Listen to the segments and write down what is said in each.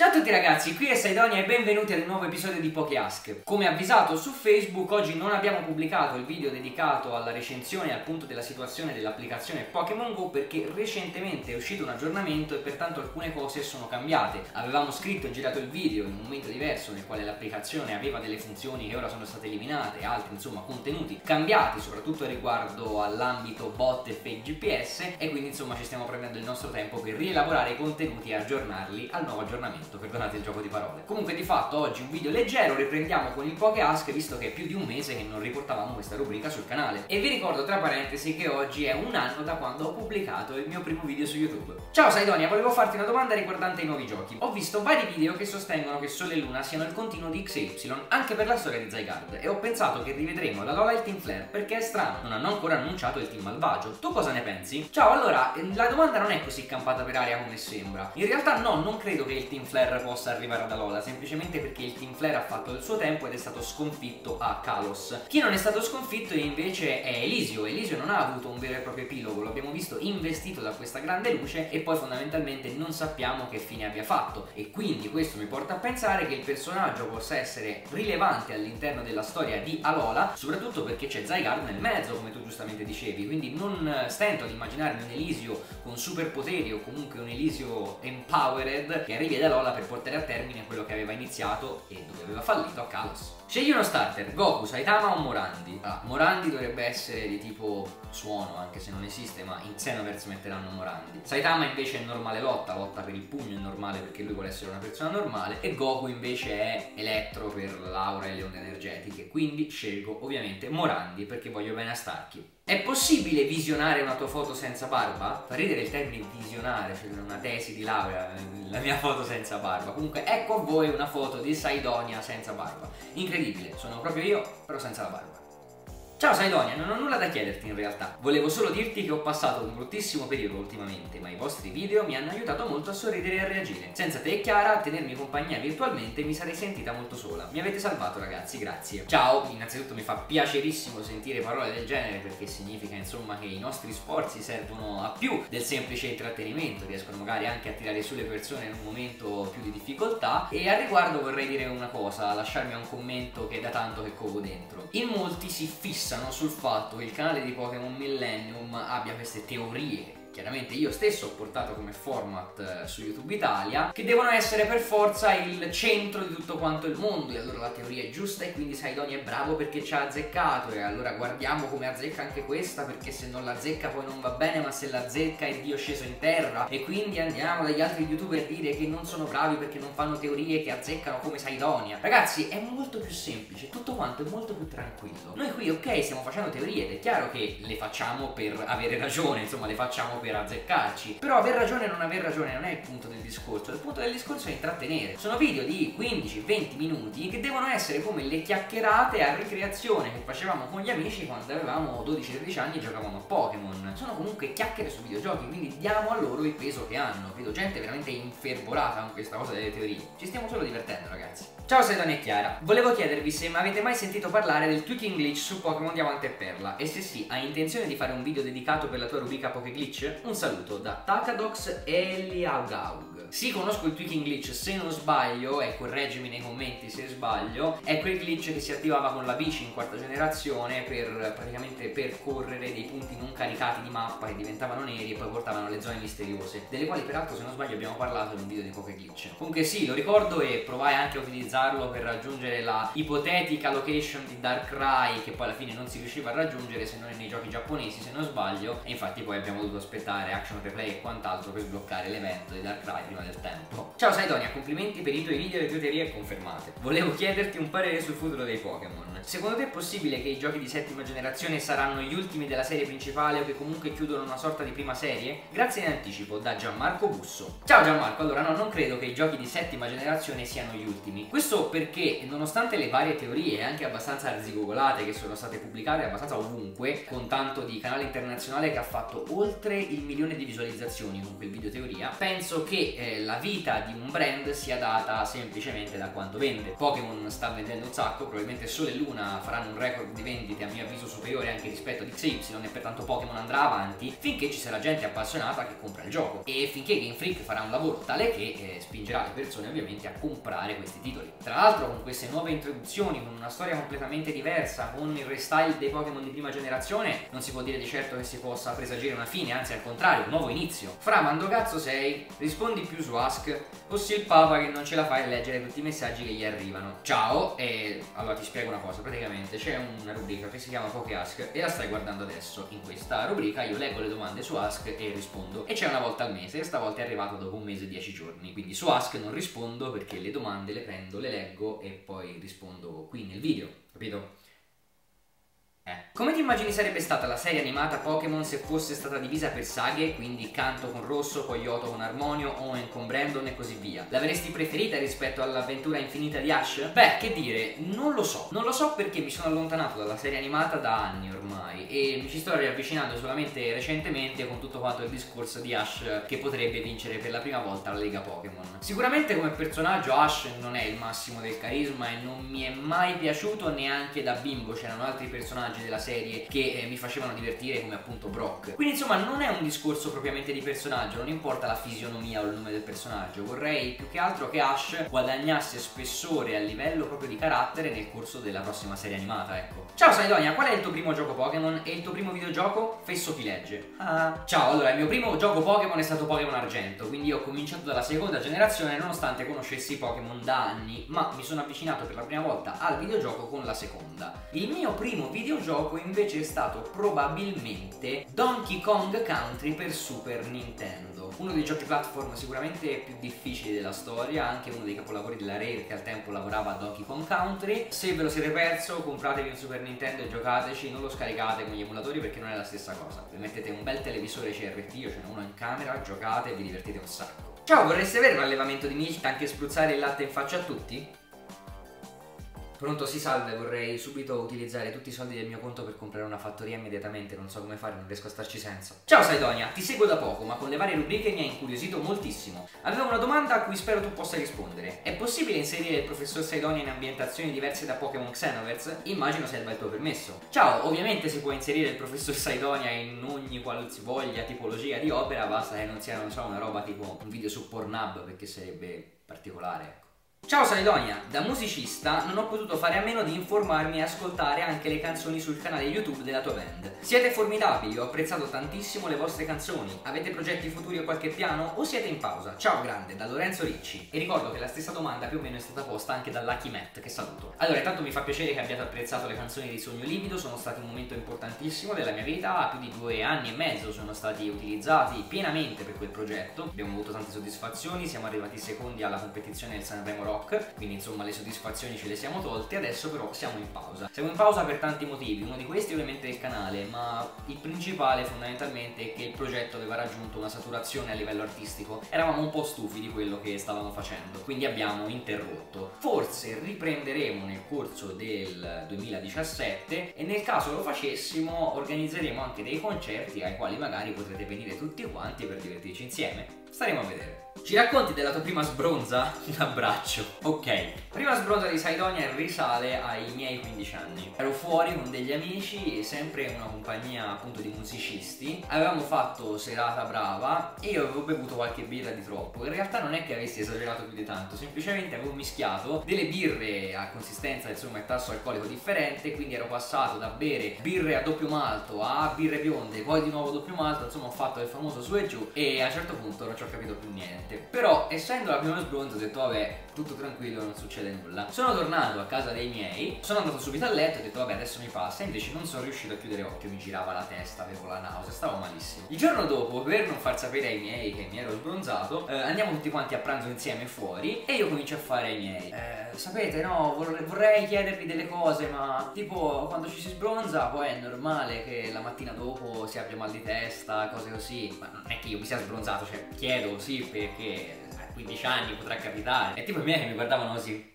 Ciao a tutti ragazzi, qui è Saidonia e benvenuti ad un nuovo episodio di PokeAsk. Come avvisato su Facebook, oggi non abbiamo pubblicato il video dedicato alla recensione e al della situazione dell'applicazione Pokémon GO perché recentemente è uscito un aggiornamento e pertanto alcune cose sono cambiate. Avevamo scritto e girato il video in un momento diverso nel quale l'applicazione aveva delle funzioni che ora sono state eliminate, altri insomma contenuti cambiati, soprattutto riguardo all'ambito bot e fake GPS e quindi insomma ci stiamo prendendo il nostro tempo per rielaborare i contenuti e aggiornarli al nuovo aggiornamento detto, perdonate il gioco di parole. Comunque di fatto oggi un video leggero, riprendiamo con il PokeAsk visto che è più di un mese che non riportavamo questa rubrica sul canale. E vi ricordo tra parentesi che oggi è un anno da quando ho pubblicato il mio primo video su YouTube. Ciao Saidonia, volevo farti una domanda riguardante i nuovi giochi. Ho visto vari video che sostengono che Sole e Luna siano il continuo di XY anche per la storia di Zygarde e ho pensato che rivedremo la Lola e il Team Flare perché è strano, non hanno ancora annunciato il Team Malvagio. Tu cosa ne pensi? Ciao, allora, la domanda non è così campata per aria come sembra. In realtà no, non credo che il Team Flare Flare possa arrivare ad Alola semplicemente perché il Team Flare ha fatto il suo tempo ed è stato sconfitto a Kalos. Chi non è stato sconfitto invece è Elisio. Elisio non ha avuto un vero e proprio epilogo lo abbiamo visto investito da questa grande luce e poi fondamentalmente non sappiamo che fine abbia fatto. E quindi questo mi porta a pensare che il personaggio possa essere rilevante all'interno della storia di Alola soprattutto perché c'è Zygarde nel mezzo come tu giustamente dicevi. Quindi non stento ad immaginarmi un Elisio con superpoteri o comunque un Elisio empowered che arrivi ad Alola per portare a termine quello che aveva iniziato e dove aveva fallito a Kalos. Scegli uno starter, Goku, Saitama o Morandi? Ah, Morandi dovrebbe essere di tipo suono, anche se non esiste, ma in Xenoverse metteranno Morandi. Saitama invece è normale lotta, lotta per il pugno, è normale perché lui vuole essere una persona normale, e Goku invece è elettro per l'aura e le onde energetiche, quindi scelgo ovviamente Morandi perché voglio bene a Starky. È possibile visionare una tua foto senza barba? Fa ridere il termine visionare, cioè una tesi di laurea, la mia foto senza barba. Comunque ecco a voi una foto di Saidonia senza barba. Incredibile, sono proprio io, però senza la barba. Ciao Saidonia, non ho nulla da chiederti in realtà. Volevo solo dirti che ho passato un bruttissimo periodo ultimamente, ma i vostri video mi hanno aiutato molto a sorridere e a reagire. Senza te e Chiara, a tenermi compagnia virtualmente mi sarei sentita molto sola. Mi avete salvato ragazzi, grazie. Ciao, innanzitutto mi fa piacerissimo sentire parole del genere perché significa insomma che i nostri sforzi servono a più del semplice intrattenimento, riescono magari anche a tirare su le persone in un momento più di difficoltà. E al riguardo vorrei dire una cosa, lasciarmi un commento che è da tanto che covo dentro. In molti si fissano fissano sul fatto che il canale di Pokémon Millennium abbia queste teorie chiaramente io stesso ho portato come format eh, su YouTube Italia, che devono essere per forza il centro di tutto quanto il mondo e allora la teoria è giusta e quindi Saidoni è bravo perché ci ha azzeccato e allora guardiamo come azzecca anche questa perché se non l'azzecca poi non va bene ma se l'azzecca è Dio sceso in terra e quindi andiamo dagli altri youtuber a dire che non sono bravi perché non fanno teorie che azzeccano come Saidonia. Ragazzi è molto più semplice, tutto quanto è molto più tranquillo. Noi qui ok stiamo facendo teorie ed è chiaro che le facciamo per avere ragione, insomma le facciamo per per azzeccarci. Però aver ragione o non aver ragione non è il punto del discorso, il punto del discorso è intrattenere. Sono video di 15-20 minuti che devono essere come le chiacchierate a ricreazione che facevamo con gli amici quando avevamo 12-13 anni e giocavamo a Pokémon. Sono comunque chiacchiere su videogiochi, quindi diamo a loro il peso che hanno. Vedo gente veramente infervorata con questa cosa delle teorie. Ci stiamo solo divertendo, ragazzi. Ciao Sedone e Chiara, volevo chiedervi se avete mai sentito parlare del tweaking glitch su Pokémon Diamante e Perla e se sì, hai intenzione di fare un video dedicato per la tua rubrica Poké Glitch? Un saluto da Takadox Eliagaug. Sì, conosco il tweaking glitch, se non sbaglio, e correggimi nei commenti se sbaglio, è quel glitch che si attivava con la bici in quarta generazione per praticamente percorrere dei punti non caricati di mappa che diventavano neri e poi portavano alle zone misteriose, delle quali peraltro se non sbaglio abbiamo parlato in un video di Poké Glitch. Comunque sì, lo ricordo e provai anche a utilizzarlo per raggiungere la ipotetica location di Darkrai che poi alla fine non si riusciva a raggiungere se non nei giochi giapponesi se non sbaglio e infatti poi abbiamo dovuto aspettare action replay e quant'altro per sbloccare l'evento di Darkrai prima del tempo. Ciao Saidonia, complimenti per i tuoi video e le tue teorie confermate. Volevo chiederti un parere sul futuro dei Pokémon. Secondo te è possibile che i giochi di settima generazione saranno gli ultimi della serie principale o che comunque chiudono una sorta di prima serie? Grazie in anticipo da Gianmarco Busso. Ciao Gianmarco, allora no, non credo che i giochi di settima generazione siano gli ultimi. Questo perché nonostante le varie teorie anche abbastanza arzigogolate che sono state pubblicate abbastanza ovunque, con tanto di canale internazionale che ha fatto oltre il milione di visualizzazioni con quel video teoria, penso che eh, la vita di un brand sia data semplicemente da quanto vende. Pokémon sta vendendo un sacco, probabilmente solo e Luna faranno un record di vendite a mio avviso superiore anche rispetto ad XY e pertanto Pokémon andrà avanti finché ci sarà gente appassionata che compra il gioco e finché Game Freak farà un lavoro tale che eh, spingerà le persone ovviamente a comprare questi titoli. Tra l'altro con queste nuove introduzioni, con una storia completamente diversa, con il restyle dei Pokémon di prima generazione, non si può dire di certo che si possa presagire una fine, anzi al contrario, un nuovo inizio. Fra Mando cazzo sei? Rispondi più su Ask, o il papa che non ce la fai a leggere tutti i messaggi che gli arrivano. Ciao, e allora ti spiego una cosa, praticamente c'è una rubrica che si chiama Poké Ask e la stai guardando adesso. In questa rubrica io leggo le domande su Ask e rispondo. E c'è una volta al mese, stavolta è arrivato dopo un mese e dieci giorni. Quindi su Ask non rispondo perché le domande le prendo, le leggo e poi rispondo qui nel video, capito? Eh. Come ti immagini sarebbe stata la serie animata Pokémon se fosse stata divisa per saghe, quindi Canto con Rosso, poi Yoto con Armonio, Owen con Brandon e così via? L'avresti preferita rispetto all'avventura infinita di Ash? Beh, che dire, non lo so. Non lo so perché mi sono allontanato dalla serie animata da anni ormai e mi ci sto riavvicinando solamente recentemente con tutto quanto il discorso di Ash che potrebbe vincere per la prima volta la Lega Pokémon. Sicuramente come personaggio Ash non è il massimo del carisma e non mi è mai piaciuto neanche da bimbo, c'erano altri personaggi personaggi della serie che eh, mi facevano divertire come appunto Brock. Quindi insomma non è un discorso propriamente di personaggio, non importa la fisionomia o il nome del personaggio, vorrei più che altro che Ash guadagnasse spessore a livello proprio di carattere nel corso della prossima serie animata, ecco. Ciao Saidonia, qual è il tuo primo gioco Pokémon e il tuo primo videogioco? Fesso chi legge. Ah. Ciao, allora il mio primo gioco Pokémon è stato Pokémon Argento, quindi ho cominciato dalla seconda generazione nonostante conoscessi Pokémon da anni, ma mi sono avvicinato per la prima volta al videogioco con la seconda. Il mio primo videogioco gioco invece è stato probabilmente Donkey Kong Country per Super Nintendo. Uno dei giochi platform sicuramente più difficili della storia, anche uno dei capolavori della Rare che al tempo lavorava a Donkey Kong Country. Se ve lo siete perso, compratevi un Super Nintendo e giocateci, non lo scaricate con gli emulatori perché non è la stessa cosa. Vi mettete un bel televisore CRT, io ce n'è uno in camera, giocate e vi divertite un sacco. Ciao, vorreste avere un allevamento di Milk anche spruzzare il latte in faccia a tutti? Pronto, si salve, vorrei subito utilizzare tutti i soldi del mio conto per comprare una fattoria immediatamente, non so come fare, non riesco a starci senza. Ciao Saidonia, ti seguo da poco, ma con le varie rubriche mi ha incuriosito moltissimo. Avevo una domanda a cui spero tu possa rispondere. È possibile inserire il professor Saidonia in ambientazioni diverse da Pokémon Xenoverse? Immagino serva il tuo permesso. Ciao, ovviamente si può inserire il professor Saidonia in ogni qualsivoglia tipologia di opera, basta che non sia, non so, una roba tipo un video su Pornhub, perché sarebbe particolare, ecco. Ciao Saidonia, da musicista non ho potuto fare a meno di informarmi e ascoltare anche le canzoni sul canale YouTube della tua band. Siete formidabili, ho apprezzato tantissimo le vostre canzoni. Avete progetti futuri o qualche piano o siete in pausa? Ciao grande, da Lorenzo Ricci. E ricordo che la stessa domanda più o meno è stata posta anche da Lucky Matt, che saluto. Allora, intanto mi fa piacere che abbiate apprezzato le canzoni di Sogno Livido, sono stati un momento importantissimo della mia vita, più di due anni e mezzo sono stati utilizzati pienamente per quel progetto. Abbiamo avuto tante soddisfazioni, siamo arrivati secondi alla competizione del Sanremo Rock quindi insomma le soddisfazioni ce le siamo tolte, adesso però siamo in pausa. Siamo in pausa per tanti motivi, uno di questi ovviamente è il canale, ma il principale fondamentalmente è che il progetto aveva raggiunto una saturazione a livello artistico, eravamo un po' stufi di quello che stavamo facendo, quindi abbiamo interrotto. Forse riprenderemo nel corso del 2017 e nel caso lo facessimo organizzeremo anche dei concerti ai quali magari potrete venire tutti quanti per divertirci insieme. Staremo a vedere. Ci racconti della tua prima sbronza? Un abbraccio. Ok, prima sbronza di Saidonia risale ai miei 15 anni. Ero fuori con degli amici, sempre in una compagnia appunto di musicisti. Avevamo fatto serata brava e io avevo bevuto qualche birra di troppo. In realtà non è che avessi esagerato più di tanto, semplicemente avevo mischiato delle birre a consistenza insomma e tasso alcolico differente, quindi ero passato da bere birre a doppio malto a birre bionde, poi di nuovo doppio malto, insomma ho fatto il famoso su e giù e a un certo punto non ci ho capito più niente. Però essendo la prima sbronza ho detto vabbè tutto tranquillo non succede nulla. Sono tornato a casa dei miei, sono andato subito a letto e ho detto vabbè adesso mi passa. Invece non sono riuscito a chiudere occhio, mi girava la testa, avevo la nausea, stavo malissimo. Il giorno dopo per non far sapere ai miei che mi ero sbronzato eh, andiamo tutti quanti a pranzo insieme fuori e io comincio a fare ai miei. Eh, sapete no vorrei, vorrei chiedervi delle cose ma tipo quando ci si sbronza poi è normale che la mattina dopo si abbia mal di testa, cose così. Ma non è che io mi sia sbronzato, cioè chiedo sì perché 15 anni potrà capitare. E tipo i miei che mi guardavano così,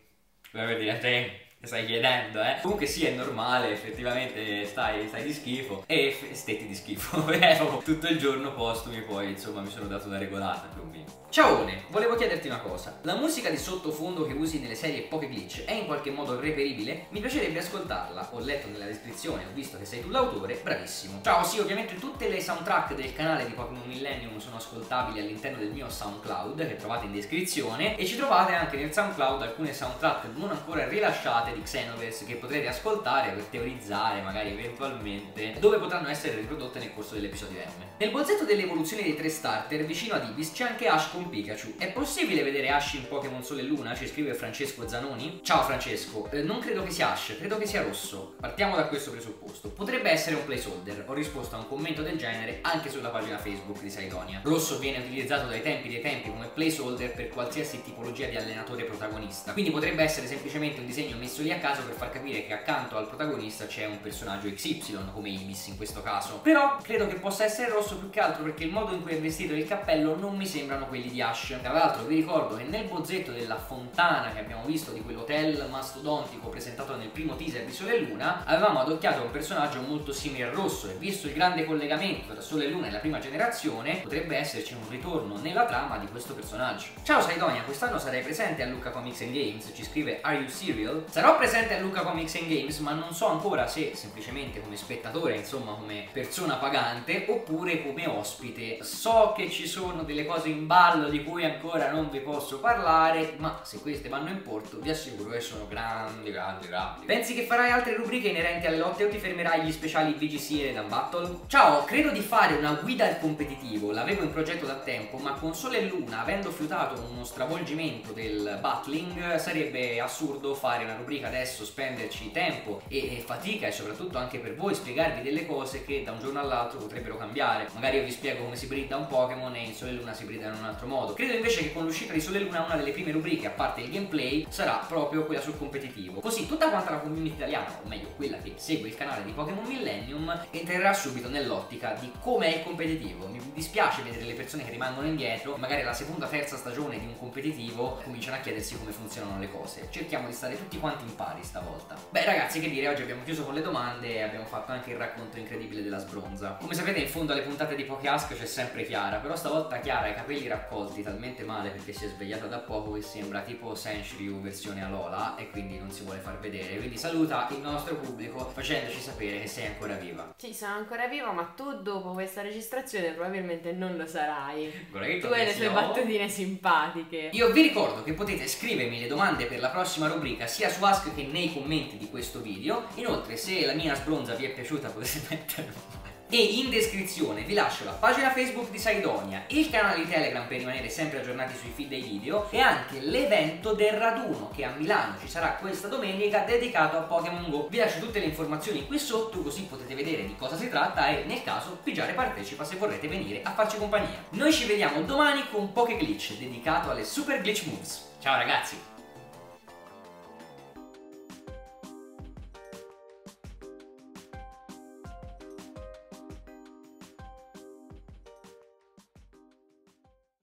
per dire, te, stai chiedendo, eh. Comunque sì, è normale, effettivamente stai, stai di schifo. E stetti di schifo. Eh, tutto il giorno postumi, poi insomma mi sono dato una regolata più o meno. Ciao volevo chiederti una cosa. La musica di sottofondo che usi nelle serie Poche Glitch è in qualche modo reperibile? Mi piacerebbe ascoltarla. Ho letto nella descrizione, ho visto che sei tu l'autore, bravissimo. Ciao, sì, ovviamente tutte le soundtrack del canale di Pokémon Millennium sono ascoltabili all'interno del mio SoundCloud che trovate in descrizione e ci trovate anche nel SoundCloud alcune soundtrack non ancora rilasciate di Xenoverse che potrete ascoltare per teorizzare magari eventualmente dove potranno essere riprodotte nel corso dell'episodio M. Nel bozzetto delle evoluzioni dei tre starter vicino ad Ibis c'è anche Ash con Pikachu. È possibile vedere Ash in Pokémon Sole e Luna? Ci scrive Francesco Zanoni. Ciao Francesco, eh, non credo che sia Ash, credo che sia rosso. Partiamo da questo presupposto. Potrebbe essere un placeholder. Ho risposto a un commento del genere anche sulla pagina Facebook di Saidonia. Rosso viene utilizzato dai tempi dei tempi come placeholder per qualsiasi tipologia di allenatore protagonista. Quindi potrebbe essere semplicemente un disegno messo lì a caso per far capire che accanto al protagonista c'è un personaggio XY, come Ibis in questo caso. Però credo che possa essere rosso più che altro perché il modo in cui è vestito il cappello non mi sembrano quelli di Ash. Tra l'altro vi ricordo che nel bozzetto della fontana che abbiamo visto di quell'hotel mastodontico presentato nel primo teaser di Sole e Luna, avevamo adocchiato un personaggio molto simile al rosso e visto il grande collegamento tra Sole e Luna e la prima generazione, potrebbe esserci un ritorno nella trama di questo personaggio. Ciao Saidonia, quest'anno sarei presente a Luca Comics and Games, ci scrive Are You Serial? Sarò presente a Luca Comics and Games, ma non so ancora se semplicemente come spettatore, insomma come persona pagante, oppure come ospite. So che ci sono delle cose in ballo di cui ancora non vi posso parlare, ma se queste vanno in porto vi assicuro che sono grandi, grandi, grandi. Pensi che farai altre rubriche inerenti alle lotte o ti fermerai agli speciali VGC e Dan Battle? Ciao, credo di fare una guida al competitivo, l'avevo in progetto da tempo, ma con Sole e Luna, avendo fiutato uno stravolgimento del battling, sarebbe assurdo fare una rubrica adesso, spenderci tempo e fatica e soprattutto anche per voi spiegarvi delle cose che da un giorno all'altro potrebbero cambiare. Magari io vi spiego come si brida un Pokémon e in Sole e Luna si brida in un altro modo. Credo invece che con l'uscita di Sole e Luna una delle prime rubriche, a parte il gameplay, sarà proprio quella sul competitivo. Così tutta quanta la community italiana, o meglio quella che segue il canale di Pokémon Millennium, entrerà subito nell'ottica di come è il competitivo. Mi dispiace vedere le persone che rimangono indietro, magari alla seconda, terza stagione di un competitivo, cominciano a chiedersi come funzionano le cose. Cerchiamo di stare tutti quanti in pari stavolta. Beh ragazzi, che dire, oggi abbiamo chiuso con le domande e abbiamo fatto anche il racconto incredibile della sbronza. Come sapete in fondo alle puntate di Pokéask c'è sempre Chiara, però stavolta Chiara ha i capelli raccolti talmente male perché si è svegliata da poco che sembra tipo Senshiryu versione Alola e quindi non si vuole far vedere. Quindi saluta il nostro pubblico facendoci sapere che sei ancora viva. Sì, sono ancora viva, ma tu dopo questa registrazione probabilmente non lo sarai. Tu hai le tue battutine simpatiche. Io vi ricordo che potete scrivermi le domande per la prossima rubrica sia su Ask che nei commenti di questo video. Inoltre, se la mia sbronza vi è piaciuta potete mettere e in descrizione vi lascio la pagina Facebook di Saidonia, il canale di Telegram per rimanere sempre aggiornati sui feed dei video e anche l'evento del raduno che a Milano ci sarà questa domenica dedicato a Pokémon Go. Vi lascio tutte le informazioni qui sotto così potete vedere di cosa si tratta e nel caso Pigiare partecipa se vorrete venire a farci compagnia. Noi ci vediamo domani con Poké Glitch dedicato alle Super Glitch Moves. Ciao ragazzi!